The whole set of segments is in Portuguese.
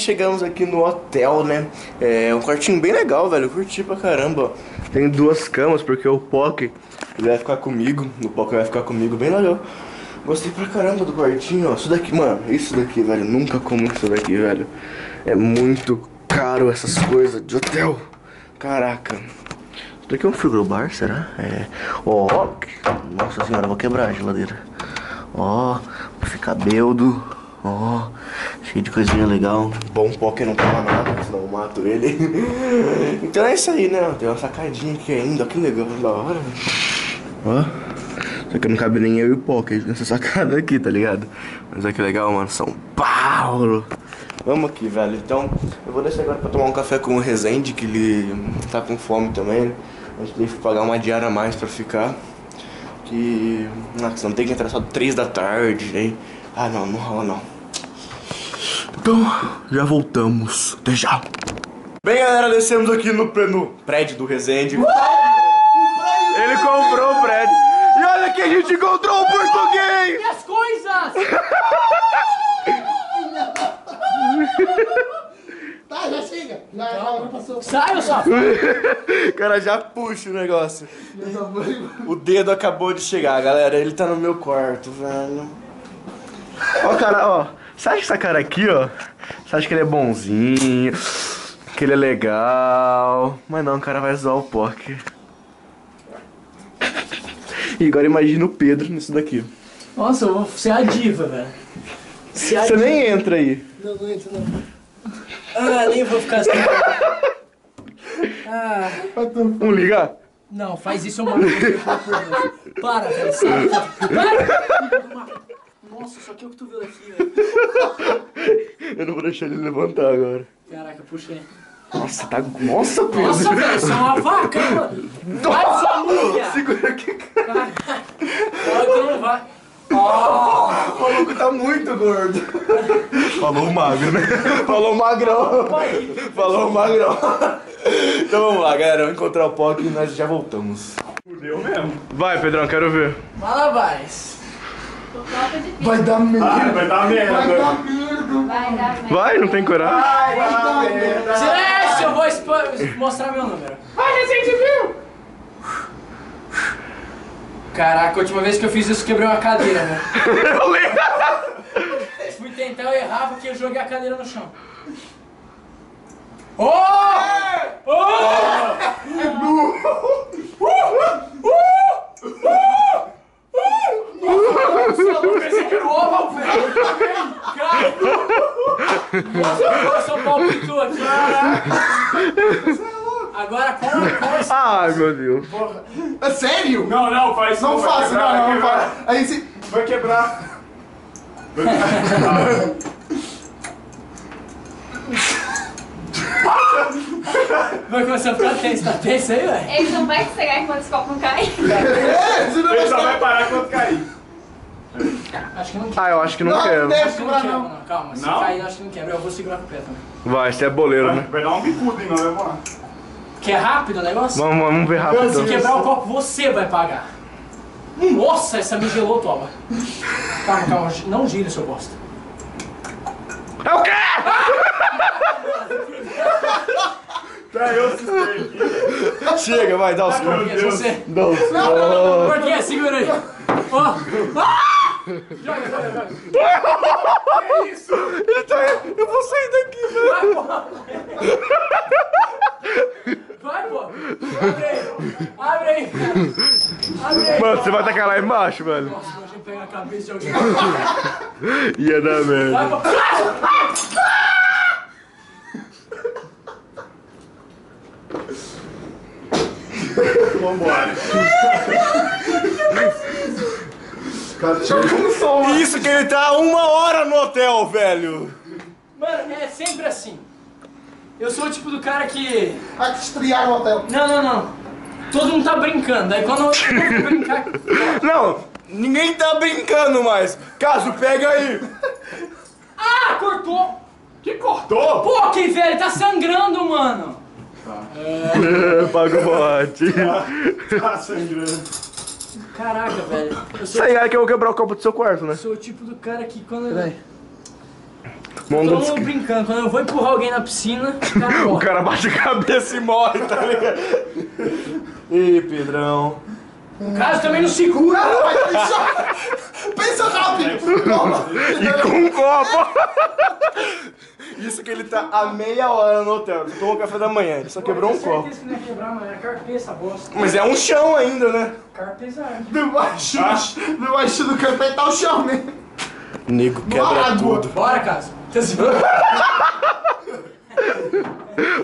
chegamos aqui no hotel, né? É um quartinho bem legal, velho. Eu curti pra caramba. Tem duas camas, porque o Pock vai ficar comigo. O Pock vai ficar comigo, bem legal. Gostei pra caramba do quartinho, ó. Isso daqui, mano, isso daqui, velho. Nunca como isso daqui, velho. É muito caro essas coisas de hotel. Caraca. Isso daqui é um frigobar, será? É. Ó, nossa senhora, vou quebrar a geladeira. Ó, vai ficar beldo. Ó, cheio de coisinha legal. Bom Poké não fala nada, senão eu mato ele. então é isso aí, né? Tem uma sacadinha aqui ainda, que legal, da hora. Ó. Só que não cabe nem eu e o Poké nessa sacada aqui, tá ligado? Mas olha que legal, mano. São Paulo. Vamos aqui, velho. Então, eu vou descer agora pra tomar um café com o Rezende, que ele tá com fome também. A gente teve que pagar uma diária a mais pra ficar. Que. Nossa, não tem que entrar só 3 da tarde, hein? Ah, não, não rola não. Então, já voltamos. Até já. Bem, galera, descemos aqui no, no prédio do Resende. Ele comprou o prédio. E olha que a gente encontrou um português! Minhas coisas! Tá, já chega. Já, já, já passou. Sai, eu só! O cara já puxa o negócio. O dedo acabou de chegar, galera. Ele tá no meu quarto, velho. Ó, cara, ó. Você acha que essa cara aqui, ó? Você acha que ele é bonzinho? Que ele é legal? Mas não, o cara vai zoar o Poké. E agora imagina o Pedro nisso daqui. Nossa, eu vou ser a diva, velho. Você diva. nem entra aí. Não, não entra não. Ah, nem vou ficar assim. Ah, Vamos ligar? não, faz isso eu mato. Para, velho. Para! Nossa, só que eu cotovelo aqui, velho. Eu não vou deixar ele levantar agora. Caraca, puxa aí. Nossa, tá. Nossa, Pedro! Nossa, velho, isso é uma vaca, mano? Múmia! Segura aqui, cara. Que não vai. O maluco tá muito gordo. Falou o magro, né? Falou o magrão. Falou o magrão. Então vamos lá, galera. Vamos encontrar o Pock e nós já voltamos. Fudeu mesmo. Vai, Pedrão, quero ver. Fala. Vai dar merda. Ah, vai dar merda. Vai dar merda. Vai dar merda. Vai, não tem coragem? Vai dar merda. Silêncio, eu vou expo- mostrar meu número. Vai, Resident Evil. Caraca, a última vez que eu fiz isso, quebrei uma cadeira, né? Eu lembro. Fui tentar, eu errava porque eu joguei a cadeira no chão. Oh! Oh! Eu o nossa, eu sou palpitou aqui. Agora, qual, é Ai, meu Deus. É sério? Não, não, faz Não vai faça, quebrar, não, vai não, quebrar. não. Aí se... Vai quebrar. Vai quebrar. vai começar a ficar tenso. Tá tenso aí, velho? Ele não vai cegar enquanto esse copo não cai. É, você não Ele vai só vai parar quando cair. Acho que não quebra. Ah, eu acho que não, Não, não deve não segurar quebra, não. não. Calma, se Não? cair, eu acho que não quebra. Eu vou segurar com o pé também. Vai, você é boleiro, Vai, né? vai dar um bicudo, hein, não vai voar. Quer rápido o negócio? Vamos, vamos ver rápido. Se então. quebrar o copo, você vai pagar. Nossa, essa me gelou, toma. Calma, calma, não gire, seu bosta. É o quê? Tá, eu. Chega, vai, dá os quê? Se você... Dá os Por quê? Segura aí. Ó. Ah! Joga, joga, joga. Ele tá. Eu vou sair daqui, velho. Vai, pô. Vai, pô. Abre aí. Abre aí. Abre aí. Mano, você vai tacar lá embaixo, velho. Nossa, a gente pega na cabeça de alguém. Ia dar merda. Vai, pô. Vambora. Cara, chega com som. Isso que ele tá uma hora no hotel, velho. Mano, é sempre assim. Eu sou o tipo do cara que... Vai estrear no hotel. Não, não, não. Todo mundo tá brincando. Aí quando eu vou brincar... Não, ninguém tá brincando mais. Caso, pega aí. Ah, cortou. Que cortou? Pô, que velho, tá sangrando, mano. Paga o bote. Tá sangrando. Caraca, velho. Eu Isso sou, aí é que eu vou quebrar o copo do seu quarto, né? eu sou o tipo do cara que quando... Peraí. Todo do mundo brincando, quando eu vou empurrar alguém na piscina, o cara O cara bate a cabeça e morre, tá ligado? Ih, Pedrão. O caso também não segura. Não, vai pensar. Pensa rápido. Toma. E com um copo. Isso que ele tá há meia hora no hotel. Ele tomou café da manhã, ele só quebrou um copo. que não ia quebrar, mano. É carpê essa bosta. Mas é um chão ainda, né? Carpezado. Debaixo, do, debaixo do carpete tá o chão, né? Nego quebra água. tudo. Bora, caso. Zoando?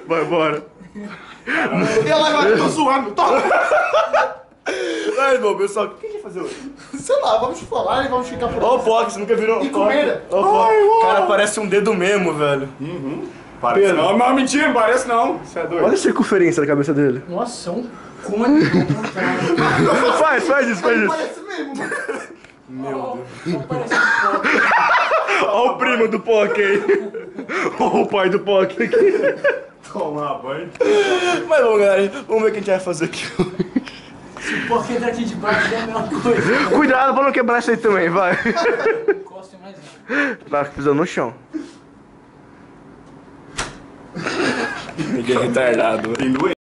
Vai, bora. E ela vai, tô zoando. Toma. Ai, bom, pessoal, o que a gente vai fazer hoje? Sei lá, vamos falar e vamos ficar por Ó o Pock, você nunca virou E comida. Ó o. Cara, parece um dedo mesmo, velho. Parece Pedro. não, mentira, parece não. Você é doido. Olha a circunferência da cabeça dele. Nossa, é um cone. Faz, faz isso, faz isso. Parece mesmo, mano. Meu Deus. Um. Ó o primo do Pock aí. Ó o pai do Pock aqui. Tomar banho. Mas vamos, galera, vamos ver o que a gente vai fazer aqui hoje. Se o porco entrar aqui de baixo, é a mesma coisa. Cuidado pra não quebrar isso aí também, vai. Encosta mais nada. Tá pisando no chão. Ninguém é retardado. Tem doença.